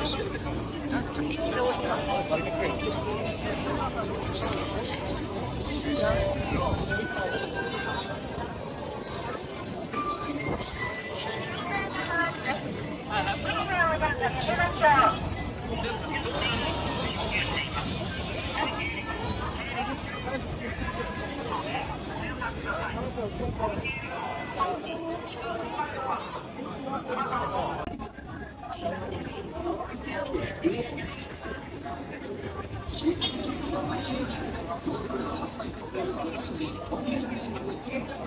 知識をなんと移動します。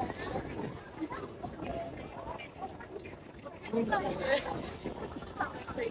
すい。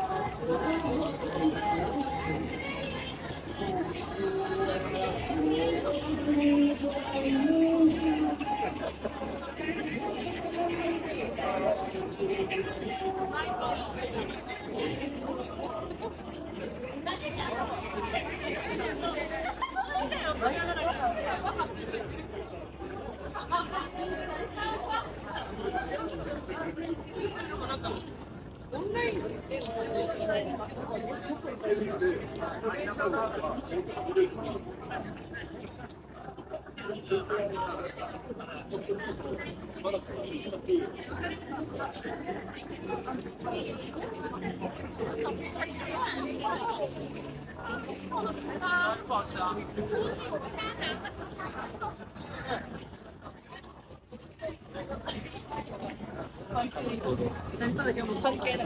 不好吃啊！真是的，就分的。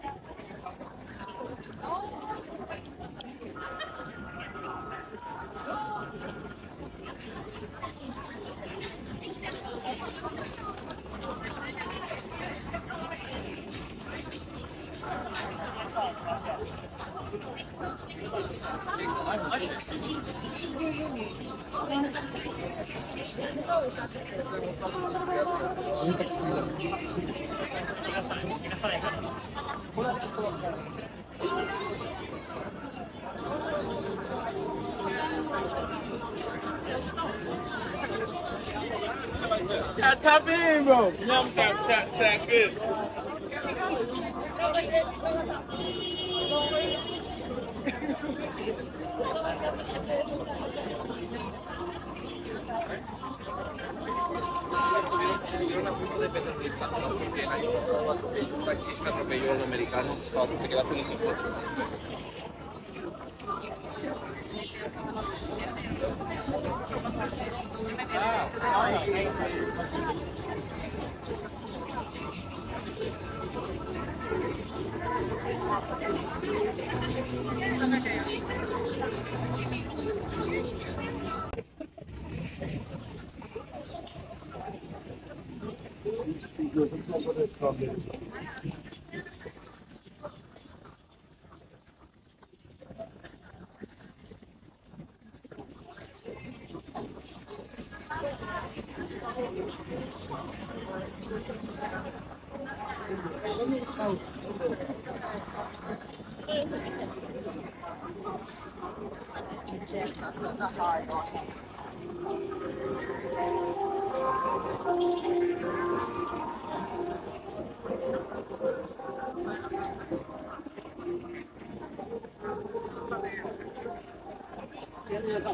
Tap, tap in, bro. You know I'm tap, tap, tap in. estuvieron a punto de penalti tanto porque el año pasado un taxista, atropelló a un americano, se quedó feliz nosotros. Ah, 歩きスマホはやめましょ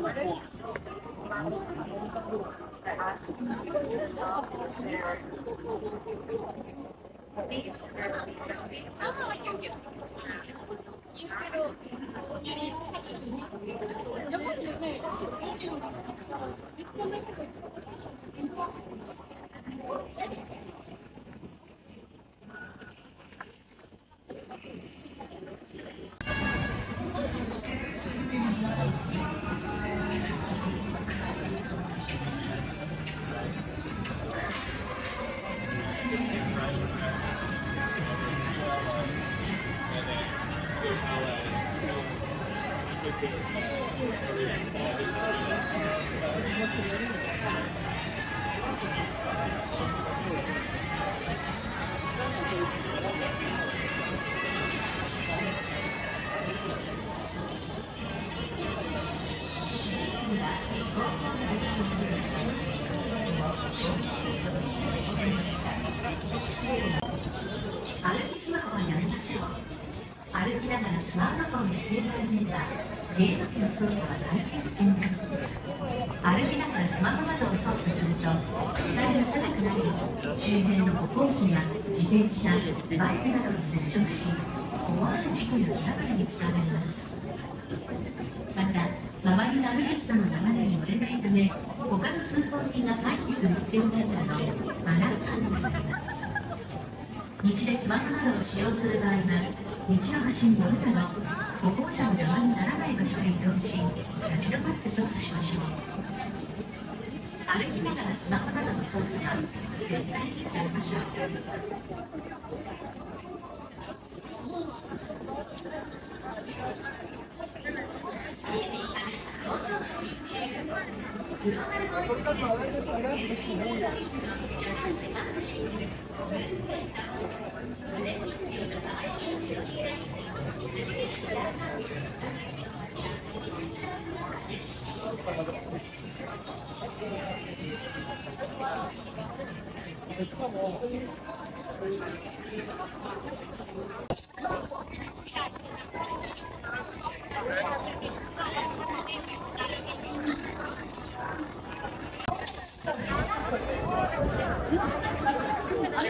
う歩きながらスマートフォンや携帯電話ゲーム機の操作は大変危険です歩きながらスマホなどを操作すると視界が狭くなり周辺の歩行者や自転車バイクなどに接触し思わぬ事故やトラブルにつながります。また周りの歩く人の流れに乗れないため他の通行人が回避する必要があるなどマナー違反になります。道でスマホなどを使用する場合は道の端に乗るなど歩行者の邪魔にならない場所へ移動し立ち止まって操作しましょう歩きながらスマホなどの操作は絶対にやめましょう「しかも。Thank you. あれ